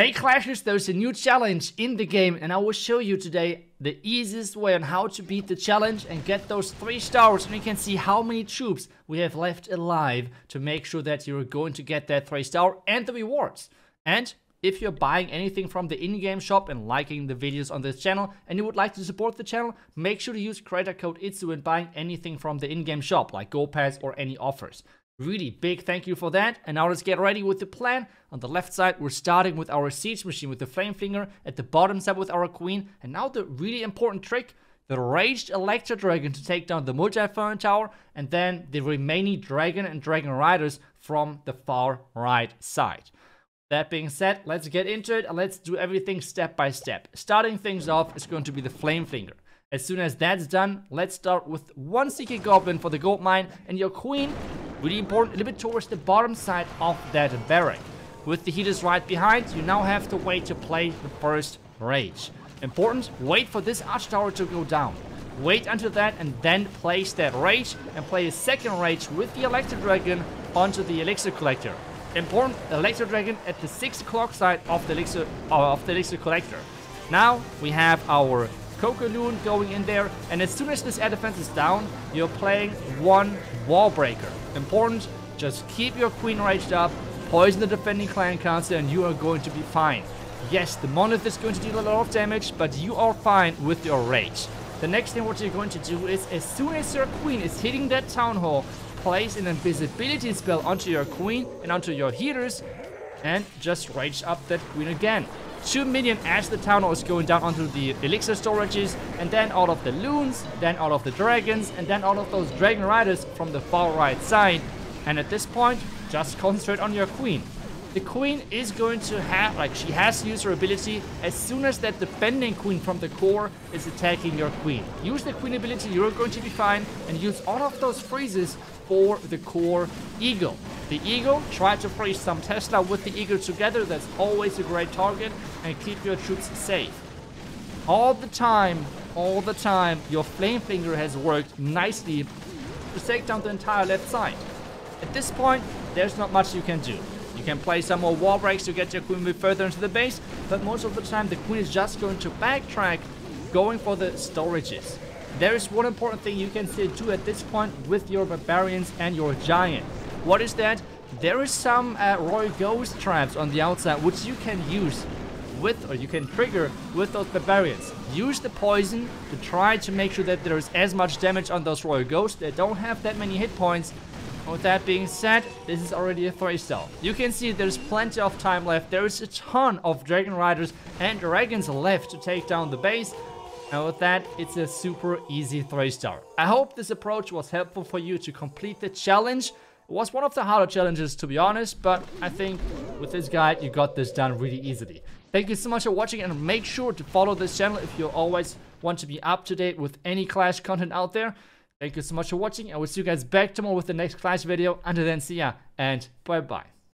Hey Clashers, there's a new challenge in the game and I will show you today the easiest way on how to beat the challenge and get those 3 stars and you can see how many troops we have left alive to make sure that you're going to get that 3 star and the rewards. And if you're buying anything from the in-game shop and liking the videos on this channel and you would like to support the channel, make sure to use creator code ITZU when buying anything from the in-game shop like Gold Pass or any offers. Really big thank you for that. And now let's get ready with the plan. On the left side, we're starting with our siege machine with the flame flinger. At the bottom side with our queen. And now the really important trick, the raged electro dragon to take down the multi tower. And then the remaining dragon and dragon riders from the far right side. That being said, let's get into it and let's do everything step by step. Starting things off is going to be the flame flinger. As soon as that's done, let's start with one Sneaky Goblin for the gold mine and your queen Really important, a little bit towards the bottom side of that barrack. With the healers right behind, you now have to wait to play the first rage. Important, wait for this arch tower to go down. Wait until that and then place that rage and play a second rage with the Electro Dragon onto the Elixir Collector. Important, Electro Dragon at the 6 o'clock side of the Elixir, uh, of the Elixir Collector. Now we have our Coco going in there, and as soon as this air defense is down, you're playing one wall breaker. Important, just keep your queen raged up, poison the defending clan council, and you are going to be fine. Yes, the monolith is going to deal a lot of damage, but you are fine with your rage. The next thing what you're going to do is, as soon as your queen is hitting that town hall, place an invisibility spell onto your queen and onto your healers, and just rage up that queen again. 2 million as the town is going down onto the elixir storages, and then all of the loons, then all of the dragons, and then all of those dragon riders from the far right side. And at this point, just concentrate on your queen. The queen is going to have, like she has to use her ability as soon as that defending queen from the core is attacking your queen. Use the queen ability, you're going to be fine, and use all of those freezes for the core eagle. The eagle, try to freeze some Tesla with the eagle together, that's always a great target, and keep your troops safe. All the time, all the time, your flame flinger has worked nicely to take down the entire left side. At this point, there's not much you can do. You can play some more wall breaks to get your queen a further into the base, but most of the time the queen is just going to backtrack, going for the storages. There is one important thing you can still do at this point with your barbarians and your giant. What is that? There is some uh, royal ghost traps on the outside which you can use with or you can trigger with those barbarians. Use the poison to try to make sure that there is as much damage on those royal ghosts. They don't have that many hit points. With that being said, this is already a 3 star. You can see there's plenty of time left. There is a ton of Dragon Riders and Dragons left to take down the base. And with that, it's a super easy 3 star. I hope this approach was helpful for you to complete the challenge. Was one of the harder challenges to be honest, but I think with this guide you got this done really easily. Thank you so much for watching and make sure to follow this channel if you always want to be up to date with any Clash content out there. Thank you so much for watching. I will see you guys back tomorrow with the next Clash video. Until then, see ya and bye bye.